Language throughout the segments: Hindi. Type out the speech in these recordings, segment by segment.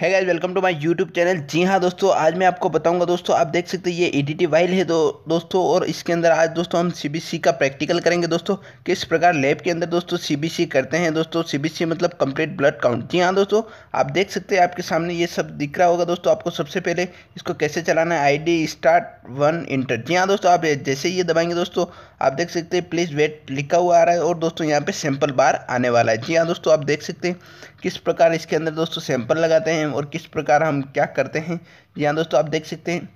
है guys welcome to my YouTube channel जी हाँ दोस्तों, आज मैं आपको बताऊँगा दोस्तों, आप देख सकते हैं ये ई टी वाइल है दो, दोस्तों, और इसके अंदर आज दोस्तों हम सीबीसी का प्रैक्टिकल करेंगे दोस्तों किस प्रकार लैब के अंदर दोस्तों सीबीसी करते हैं दोस्तों सीबीसी मतलब कंप्लीट ब्लड काउंट जी हाँ दोस्तों, आप देख सकते हैं आपके सामने ये सब दिख रहा होगा दोस्तों, आपको सबसे पहले इसको कैसे चलाना है आईडी स्टार्ट वन इंटर जी हाँ दोस्तों, आप जैसे ये दबाएँगे दोस्तों, आप देख सकते हैं प्लीज़ वेट लिखा हुआ आ रहा है और दोस्तों यहाँ पे सैंपल बार आने वाला है। जी हाँ दोस्तों, आप देख सकते हैं किस प्रकार इसके अंदर दोस्तों सैंपल लगाते हैं और किस प्रकार हम क्या करते हैं। जी हाँ दोस्तों, आप देख सकते हैं,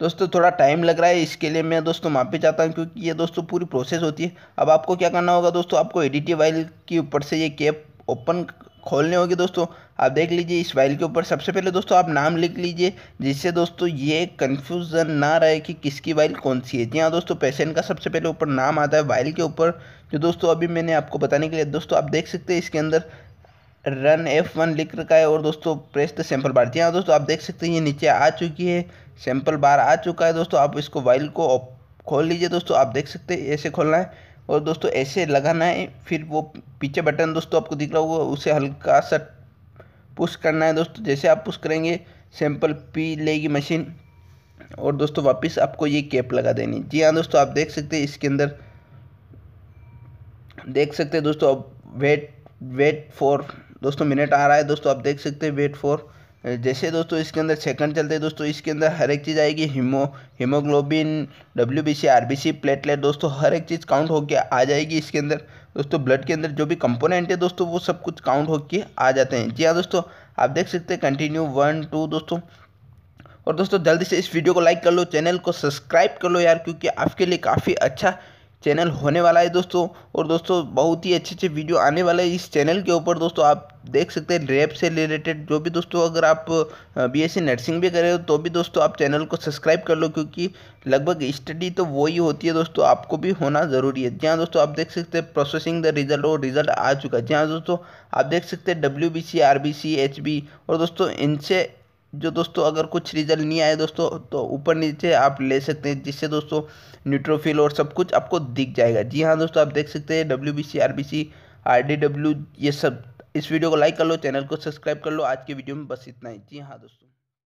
दोस्तों थोड़ा टाइम लग रहा है, इसके लिए मैं दोस्तों माफ़ी चाहता हूँ क्योंकि ये दोस्तों पूरी प्रोसेस होती है। अब आपको क्या करना होगा दोस्तों, आपको एडिटी वाइल के ऊपर से ये कैप ओपन खोलने होगी दोस्तों। आप देख लीजिए इस वाइल के ऊपर। सबसे पहले दोस्तों आप नाम लिख लीजिए, जिससे दोस्तों ये कन्फ्यूज़न ना रहे कि किसकी वाइल कौन सी है। जी हाँ दोस्तों पेशेंट का सबसे पहले ऊपर नाम आता है वाइल के ऊपर, जो दोस्तों अभी मैंने आपको बताने के लिए, दोस्तों आप देख सकते हैं इसके अंदर रन एफ़ वन लिख रखा है और दोस्तों प्रेस द सैंपल बार जी हाँ दोस्तों, आप देख सकते हैं ये नीचे आ चुकी है सैंपल बार आ चुका है दोस्तों। आप इसको वाइल को खोल लीजिए दोस्तों, आप देख सकते हैं ऐसे खोलना है। और दोस्तों, ऐसे लगाना है, फिर वो पीछे बटन दोस्तों आपको दिख रहा होगा, उसे हल्का सा पुश करना है दोस्तों। जैसे आप पुश करेंगे, सैंपल पी लेगी मशीन। और दोस्तों, वापस आपको ये कैप लगा देनी। जी हाँ दोस्तों, आप देख सकते हैं, इसके अंदर देख सकते हैं दोस्तों, अब वेट वेट फॉर, दोस्तों, मिनट आ रहा है दोस्तों, आप देख सकते हैं, वेट फॉर जैसे दोस्तों इसके अंदर सेकंड चलते हैं, दोस्तों इसके अंदर हर एक चीज़ आएगी haemo haemoglobin W B C R B C platelet दोस्तों हर एक चीज़ काउंट होकर आ जाएगी इसके अंदर। दोस्तों ब्लड के अंदर जो भी कंपोनेंट है, दोस्तों वो सब कुछ काउंट होकर आ जाते हैं। जी हाँ दोस्तों, आप देख सकते हैं कंटिन्यू वन टू दोस्तों। और दोस्तों जल्दी से इस वीडियो को लाइक कर लो चैनल को सब्सक्राइब कर लो यार, क्योंकि आपके लिए काफ़ी अच्छा चैनल होने वाला है दोस्तों। और दोस्तों, बहुत ही अच्छे अच्छे वीडियो आने वाले हैं इस चैनल के ऊपर। दोस्तों, आप देख सकते हैं रैप से रिलेटेड जो भी दोस्तों, अगर आप बीएससी नर्सिंग भी करें तो भी दोस्तों, आप चैनल को सब्सक्राइब कर लो, क्योंकि लगभग स्टडी तो वही होती है दोस्तों, आपको भी होना ज़रूरी है। जहाँ दोस्तों, आप देख सकते हैं प्रोसेसिंग द रिज़ल्ट और रिज़ल्ट आ चुका है। जहाँ दोस्तों, आप देख सकते हैं W B C R B C H B और दोस्तों, इनसे जो दोस्तों अगर कुछ रिज़ल्ट नहीं आए दोस्तों तो ऊपर नीचे आप ले सकते हैं, जिससे दोस्तों न्यूट्रोफिल और सब कुछ आपको दिख जाएगा। जी हाँ दोस्तों, आप देख सकते हैं W B C R B C R D W ये सब। इस वीडियो को लाइक कर लो, चैनल को सब्सक्राइब कर लो। आज के वीडियो में बस इतना ही। जी हाँ दोस्तों।